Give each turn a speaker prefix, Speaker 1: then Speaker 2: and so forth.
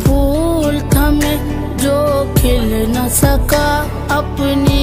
Speaker 1: फूल था मैं जो खिल न सका अपनी